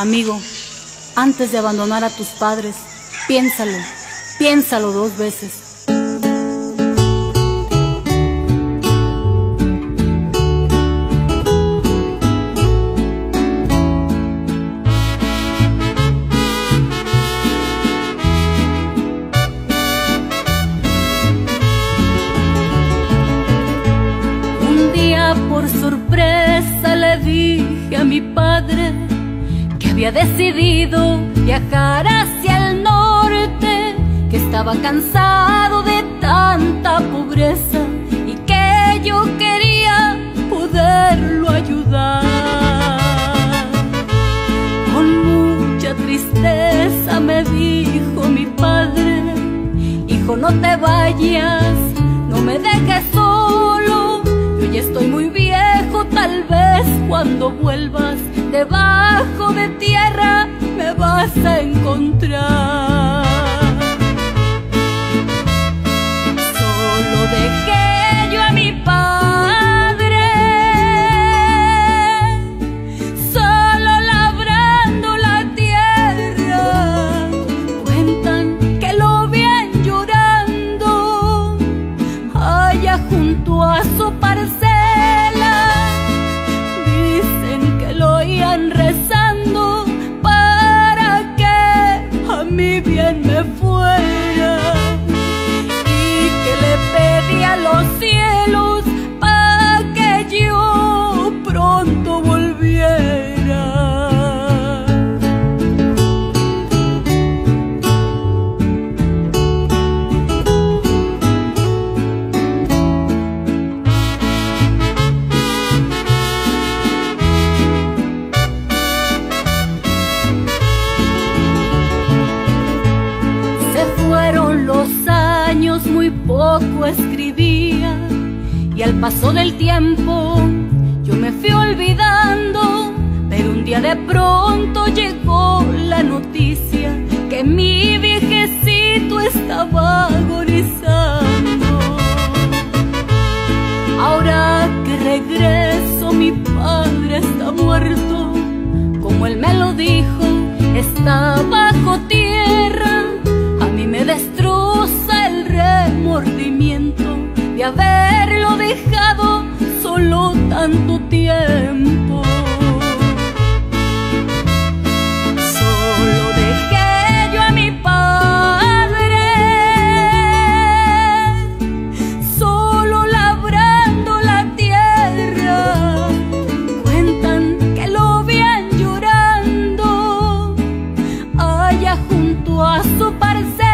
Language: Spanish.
Amigo, antes de abandonar a tus padres, piénsalo, piénsalo dos veces. Un día por sorpresa le dije a mi padre había decidido viajar hacia el norte, que estaba cansado de tanta pobreza y que yo quería poderlo ayudar. Con mucha tristeza me dijo mi padre, hijo no te vayas, no me dejes solo, yo ya estoy muy viejo, tal vez cuando vuelvas encontrar. Escribía y al paso del tiempo yo me fui olvidando, pero un día de pronto llegó la noticia que mi viejecito estaba agonizando. Ahora que regreso mi padre está muerto, como él me lo dijo, está tanto tiempo. Solo dejé yo a mi padre, solo labrando la tierra. Cuentan que lo vi llorando allá junto a su padre.